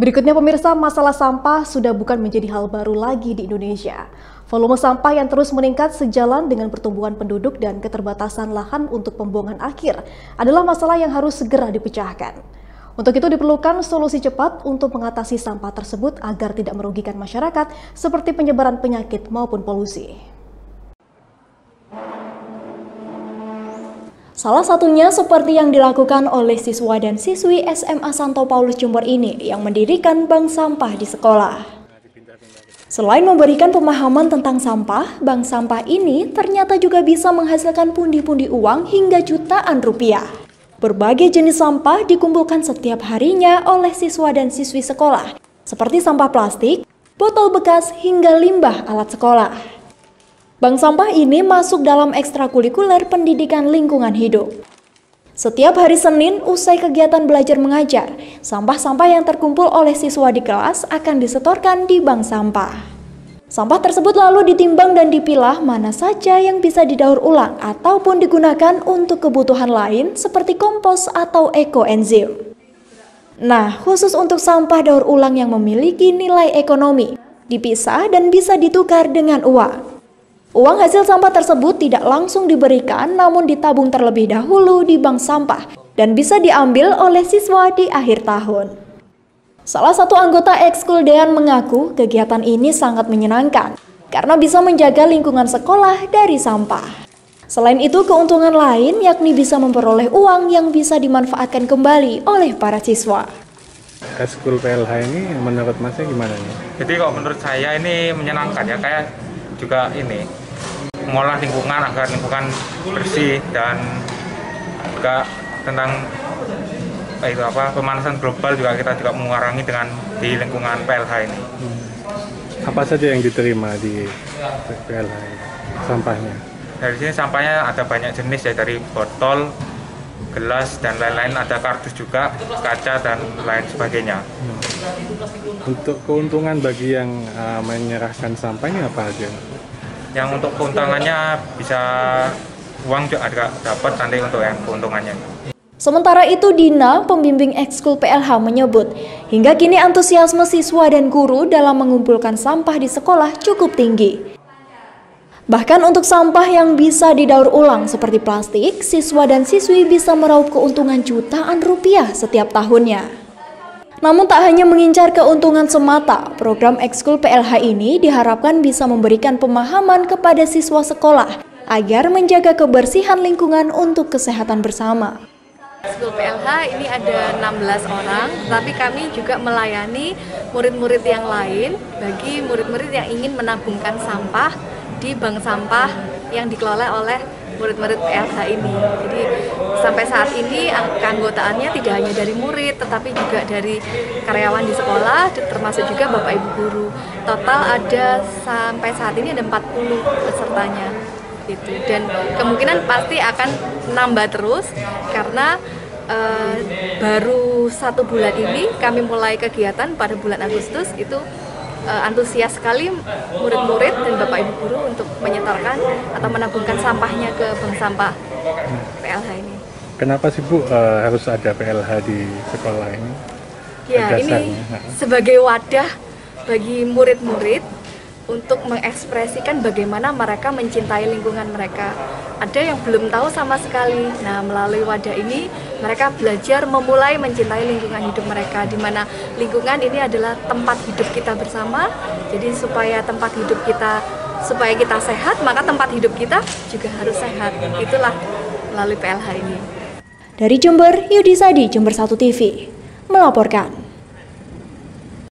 Berikutnya pemirsa, masalah sampah sudah bukan menjadi hal baru lagi di Indonesia. Volume sampah yang terus meningkat sejalan dengan pertumbuhan penduduk dan keterbatasan lahan untuk pembuangan akhir adalah masalah yang harus segera dipecahkan. Untuk itu diperlukan solusi cepat untuk mengatasi sampah tersebut agar tidak merugikan masyarakat seperti penyebaran penyakit maupun polusi. Salah satunya seperti yang dilakukan oleh siswa dan siswi SMA Santo Paulus Jember ini yang mendirikan bank sampah di sekolah. Selain memberikan pemahaman tentang sampah, bank sampah ini ternyata juga bisa menghasilkan pundi-pundi uang hingga jutaan rupiah. Berbagai jenis sampah dikumpulkan setiap harinya oleh siswa dan siswi sekolah, seperti sampah plastik, botol bekas, hingga limbah alat sekolah. Bank sampah ini masuk dalam ekstrakurikuler pendidikan lingkungan hidup. Setiap hari Senin, usai kegiatan belajar mengajar, sampah-sampah yang terkumpul oleh siswa di kelas akan disetorkan di bank sampah. Sampah tersebut lalu ditimbang dan dipilah mana saja yang bisa didaur ulang ataupun digunakan untuk kebutuhan lain seperti kompos atau ekoenzim. Nah, khusus untuk sampah daur ulang yang memiliki nilai ekonomi, dipisah dan bisa ditukar dengan uang. Uang hasil sampah tersebut tidak langsung diberikan namun ditabung terlebih dahulu di bank sampah dan bisa diambil oleh siswa di akhir tahun. Salah satu anggota ekskul Dean mengaku kegiatan ini sangat menyenangkan karena bisa menjaga lingkungan sekolah dari sampah. Selain itu, keuntungan lain yakni bisa memperoleh uang yang bisa dimanfaatkan kembali oleh para siswa. Ekskul PLH ini menurut Masnya gimana nih? Jadi kalau menurut saya ini menyenangkan ya kayak juga ini mengolah lingkungan agar lingkungan bersih dan juga tentang itu apa pemanasan global juga kita juga mengurangi dengan di lingkungan PLH ini. Hmm. Apa saja yang diterima di PLH ini? sampahnya? Dari sini sampahnya ada banyak jenis ya dari botol, gelas dan lain-lain ada kardus juga, kaca dan lain sebagainya. Hmm. Untuk keuntungan bagi yang uh, menyerahkan sampahnya apa aja? Yang untuk keuntungannya bisa uang juga ada dapat nanti untuk yang keuntungannya. Sementara itu Dina, pembimbing ekskul PLH menyebut, hingga kini antusiasme siswa dan guru dalam mengumpulkan sampah di sekolah cukup tinggi. Bahkan untuk sampah yang bisa didaur ulang seperti plastik, siswa dan siswi bisa meraup keuntungan jutaan rupiah setiap tahunnya. Namun tak hanya mengincar keuntungan semata, program ekskul PLH ini diharapkan bisa memberikan pemahaman kepada siswa sekolah agar menjaga kebersihan lingkungan untuk kesehatan bersama. Ekskul PLH ini ada 16 orang, tapi kami juga melayani murid-murid yang lain bagi murid-murid yang ingin menabungkan sampah di bank sampah yang dikelola oleh murid-murid PLH ini. Jadi sampai saat ini keanggotaannya tidak hanya dari murid, tetapi juga dari karyawan di sekolah, termasuk juga bapak ibu guru. Total ada sampai saat ini ada 40 pesertanya. Gitu. Dan kemungkinan pasti akan nambah terus karena uh, baru satu bulan ini kami mulai kegiatan pada bulan Agustus itu uh, antusias sekali murid-murid dan bapak ibu guru untuk menyetorkan atau menabungkan sampahnya ke bank sampah PLH ini. Kenapa sih Bu uh, harus ada PLH di sekolah ini? Ya ini sebagai wadah bagi murid-murid untuk mengekspresikan bagaimana mereka mencintai lingkungan mereka. Ada yang belum tahu sama sekali. Nah, melalui wadah ini mereka belajar memulai mencintai lingkungan hidup mereka di mana lingkungan ini adalah tempat hidup kita bersama. Jadi supaya tempat hidup kita supaya kita sehat, maka tempat hidup kita juga harus sehat. Itulah melalui PLH ini. Dari Jember, Yudi Sadi, Jember 1 TV, melaporkan.